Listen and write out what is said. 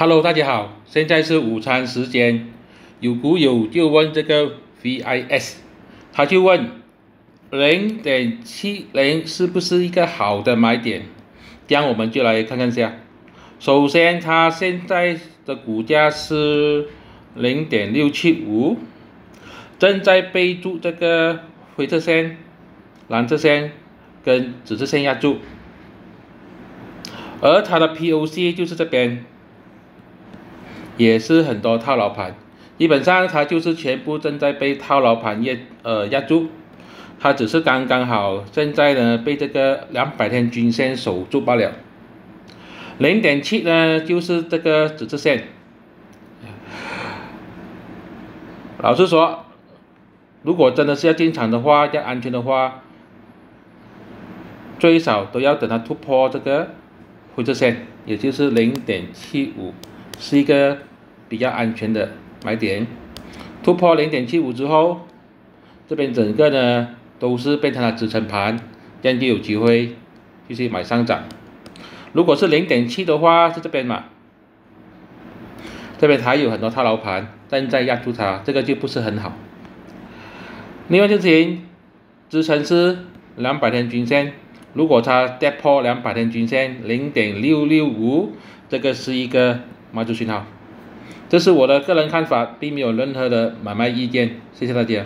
Hello，大家好，现在是午餐时间。有股友就问这个 VIS，他就问零点七零是不是一个好的买点？这样我们就来看看下。首先，它现在的股价是零点六七五，正在被住这个灰色线、蓝色线跟紫色线压住，而它的 POC 就是这边。也是很多套牢盘，基本上它就是全部正在被套牢盘压呃压住，它只是刚刚好现在呢被这个两百天均线守住罢了。零点七呢就是这个紫色线。老实说，如果真的是要进场的话，要安全的话，最少都要等它突破这个灰色线，也就是零点七五，是一个。比较安全的买点，突破零点七五之后，这边整个呢都是变成了支撑盘，这样就有机会继续买上涨。如果是零点七的话，是这边嘛，这边还有很多套牢盘正在压住它，这个就不是很好。另外就行，支撑是两百天均线，如果它跌破两百天均线零点六六五，这个是一个卖出信号。这是我的个人看法，并没有任何的买卖意见。谢谢大家。